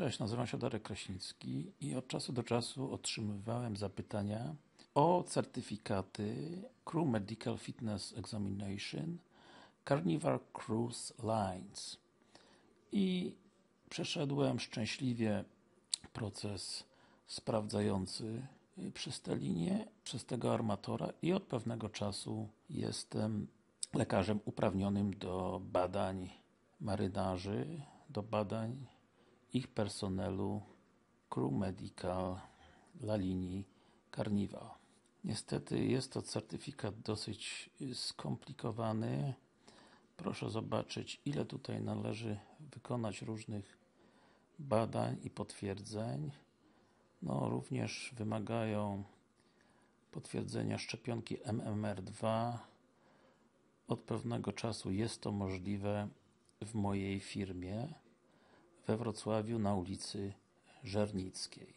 Cześć, nazywam się Darek Kraśnicki i od czasu do czasu otrzymywałem zapytania o certyfikaty Crew Medical Fitness Examination Carnival Cruise Lines. I przeszedłem szczęśliwie proces sprawdzający przez tę linię, przez tego armatora i od pewnego czasu jestem lekarzem uprawnionym do badań marynarzy, do badań ich personelu Crew Medical dla linii Carnival. Niestety jest to certyfikat dosyć skomplikowany. Proszę zobaczyć ile tutaj należy wykonać różnych badań i potwierdzeń. No również wymagają potwierdzenia szczepionki MMR2 od pewnego czasu jest to możliwe w mojej firmie we Wrocławiu na ulicy Żernickiej.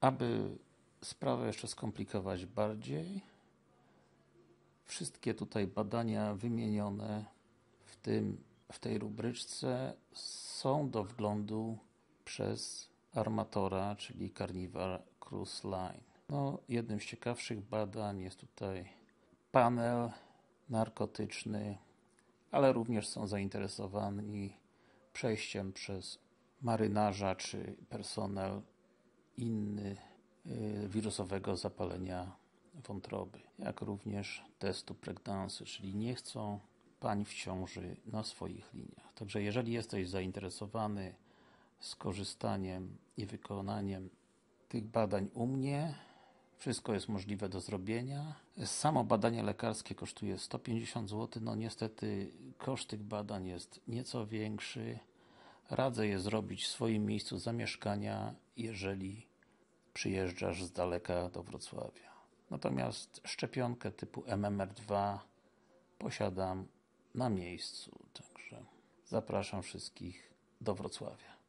Aby sprawę jeszcze skomplikować bardziej, wszystkie tutaj badania wymienione w, tym, w tej rubryczce są do wglądu przez armatora, czyli Carnival Cruise Line. No, jednym z ciekawszych badań jest tutaj panel narkotyczny, ale również są zainteresowani przejściem przez marynarza czy personel inny y, wirusowego zapalenia wątroby, jak również testu pregnansy, czyli nie chcą pań w ciąży na swoich liniach. Także jeżeli jesteś zainteresowany skorzystaniem i wykonaniem tych badań u mnie, wszystko jest możliwe do zrobienia. Samo badanie lekarskie kosztuje 150 zł. No niestety koszt tych badań jest nieco większy. Radzę je zrobić w swoim miejscu zamieszkania, jeżeli przyjeżdżasz z daleka do Wrocławia. Natomiast szczepionkę typu MMR2 posiadam na miejscu, także zapraszam wszystkich do Wrocławia.